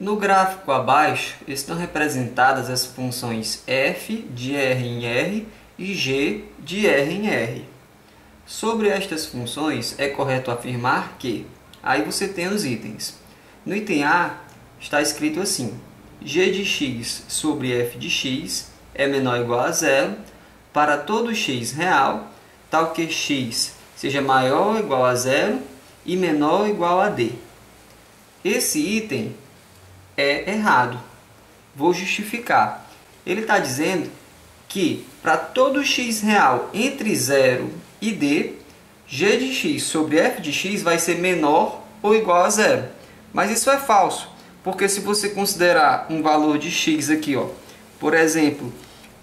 No gráfico abaixo estão representadas as funções f de R em R e g de R em R. Sobre estas funções, é correto afirmar que, aí você tem os itens. No item A está escrito assim, g de x sobre f de x é menor ou igual a zero para todo x real, tal que x seja maior ou igual a zero e menor ou igual a d. Esse item é errado. Vou justificar. Ele está dizendo que para todo x real entre 0 e d, g de x sobre f de x vai ser menor ou igual a zero. Mas isso é falso, porque se você considerar um valor de x aqui, ó, por exemplo,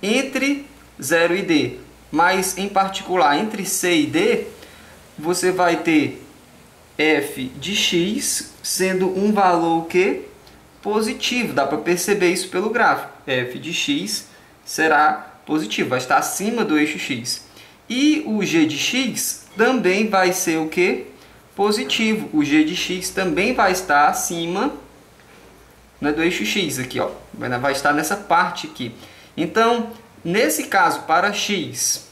entre 0 e d, mas em particular entre c e d, você vai ter f de x sendo um valor que positivo. Dá para perceber isso pelo gráfico. f de x será positivo, vai estar acima do eixo x. E o g de x também vai ser o que? Positivo. O g de x também vai estar acima né, do eixo x aqui, ó. Vai estar nessa parte aqui. Então, nesse caso, para x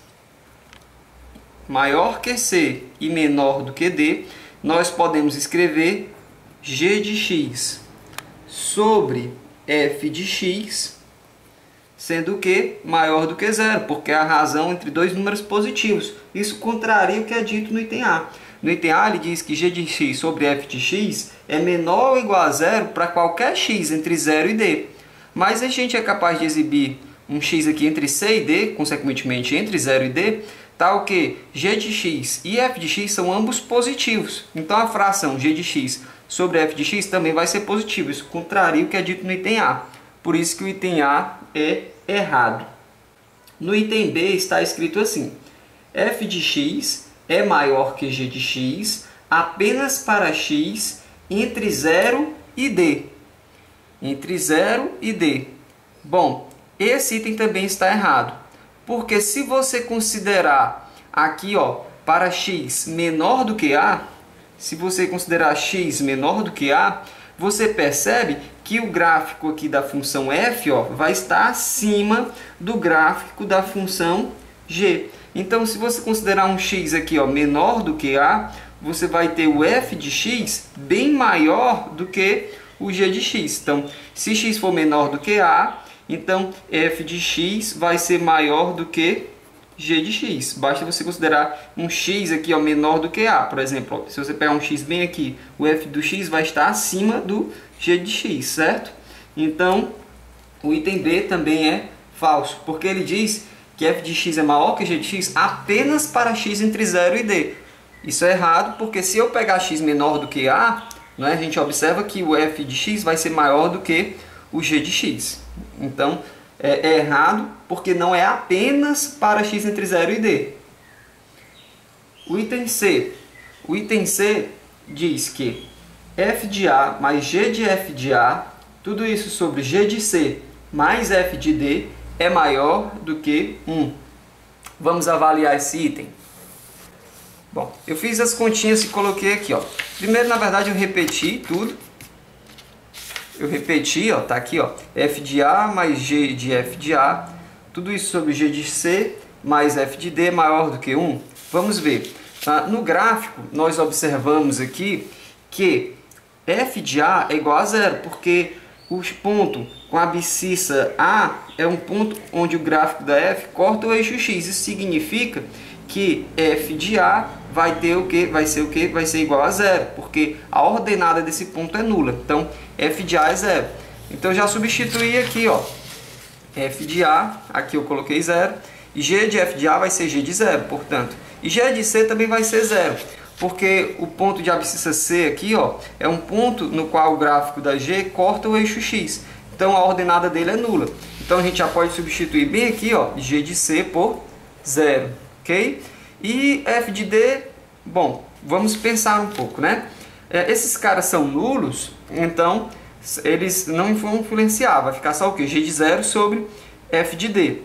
maior que c e menor do que d, nós podemos escrever g de x sobre f de x, sendo que maior do que zero, porque é a razão entre dois números positivos. Isso contraria o que é dito no item A. No item A ele diz que g de x sobre f de x é menor ou igual a zero para qualquer x entre 0 e d. Mas a gente é capaz de exibir um x aqui entre c e d, consequentemente entre 0 e d, tal que g de x e f de x são ambos positivos. Então a fração g de x sobre f de x também vai ser positivo. Isso contraria o que é dito no item A. Por isso que o item A é errado. No item B está escrito assim: f de x é maior que g de x apenas para x entre 0 e d. Entre 0 e d. Bom, esse item também está errado. Porque se você considerar aqui, ó, para x menor do que a, se você considerar x menor do que a, você percebe que o gráfico aqui da função f ó, vai estar acima do gráfico da função g. Então, se você considerar um x aqui ó, menor do que a, você vai ter o f de x bem maior do que o g de x. Então, se x for menor do que a, então f de x vai ser maior do que g de x. Basta você considerar um x aqui ó, menor do que a. Por exemplo, ó, se você pegar um x bem aqui, o f do x vai estar acima do g de x, certo? Então, o item B também é falso, porque ele diz que f de x é maior que g de x apenas para x entre 0 e d. Isso é errado, porque se eu pegar x menor do que a, né, a gente observa que o f de x vai ser maior do que o g de x. Então, é, é errado porque não é apenas para x entre 0 e d. O item C. O item C diz que f de A mais g de f de A, tudo isso sobre g de C mais f de D é maior do que 1. Vamos avaliar esse item. Bom, eu fiz as continhas e coloquei aqui, ó. Primeiro, na verdade, eu repeti tudo eu repeti, ó, tá aqui, ó, f de A mais g de f de A, tudo isso sobre g de C mais f de D maior do que 1. Vamos ver. Ah, no gráfico, nós observamos aqui que f de A é igual a zero, porque o ponto com a abscissa A é um ponto onde o gráfico da f corta o eixo x. Isso significa que f de A vai ter o que? Vai ser o que? Vai ser igual a zero, porque a ordenada desse ponto é nula. Então, f de A é zero. Então, já substituí aqui, ó, f de A, aqui eu coloquei zero, e g de f de A vai ser g de zero, portanto. E g de C também vai ser zero, porque o ponto de abscissa C aqui, ó, é um ponto no qual o gráfico da g corta o eixo x. Então, a ordenada dele é nula. Então, a gente já pode substituir bem aqui, ó, g de C por zero ok? E f de d, bom, vamos pensar um pouco, né? É, esses caras são nulos, então eles não vão influenciar, vai ficar só o que? g de sobre f de d.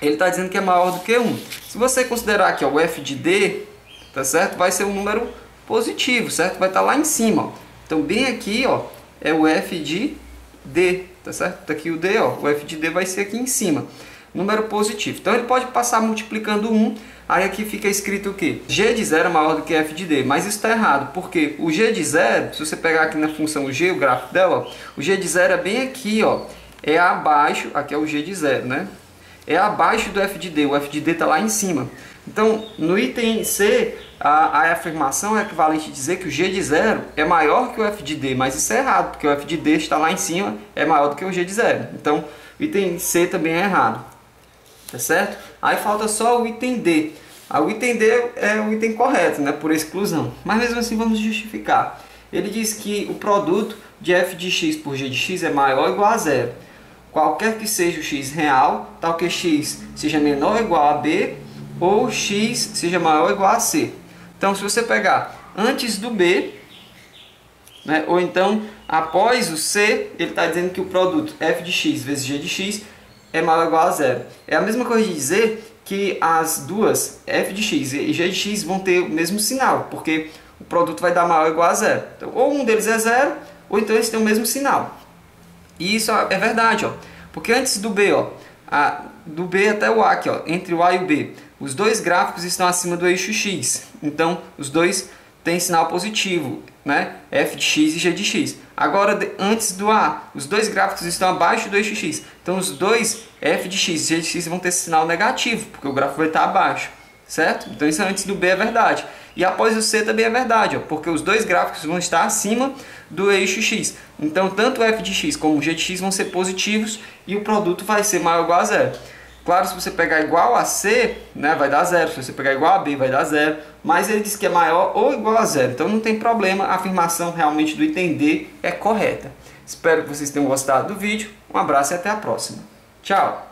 Ele está dizendo que é maior do que 1. Se você considerar que o f de d, tá certo? Vai ser um número positivo, certo? Vai estar tá lá em cima. Ó. Então, bem aqui, ó, é o f de D, tá certo? Tá aqui o D, ó, o f de D vai ser aqui em cima, número positivo. Então ele pode passar multiplicando 1, aí aqui fica escrito o quê? g de 0 é maior do que f de D, mas isso está errado, porque o g de 0, se você pegar aqui na função g, o gráfico dela, ó, o g de 0 é bem aqui, ó, é abaixo, aqui é o g de 0, né? É abaixo do f de D, o f de D está lá em cima. Então, no item C, a, a, afirmação é equivalente a dizer que o g de 0 é maior que o f de D, mas isso é errado, porque o f de D está lá em cima, é maior do que o g de 0. Então, o item C também é errado. Tá certo? Aí falta só o item D. O item D é o item correto, né, por exclusão. Mas mesmo assim vamos justificar. Ele diz que o produto de f de x por g de x é maior ou igual a zero. Qualquer que seja o x real, tal que x seja menor ou igual a b, ou x seja maior ou igual a c. Então, se você pegar antes do b, né, ou então após o c, ele está dizendo que o produto f de x vezes g de x é maior ou igual a zero. É a mesma coisa de dizer que as duas, f de x e g de x, vão ter o mesmo sinal, porque o produto vai dar maior ou igual a zero. Então, ou um deles é zero, ou então eles têm o mesmo sinal. E isso é verdade, ó, porque antes do b, ó, a, do b até o a, aqui, ó, entre o a e o b, os dois gráficos estão acima do eixo x. Então, os dois têm sinal positivo, né? f de x e g de x. Agora, antes do a, os dois gráficos estão abaixo do eixo x. Então, os dois f de x e g de x vão ter sinal negativo, porque o gráfico vai estar abaixo, certo? Então, isso antes do b é verdade. E após o c também é verdade, ó, porque os dois gráficos vão estar acima do eixo x. Então, tanto f de x como g de x vão ser positivos e o produto vai ser maior ou igual a zero. Claro, se você pegar igual a C, né, vai dar zero. Se você pegar igual a B, vai dar zero. Mas ele diz que é maior ou igual a zero. Então não tem problema, a afirmação realmente do D é correta. Espero que vocês tenham gostado do vídeo. Um abraço e até a próxima. Tchau!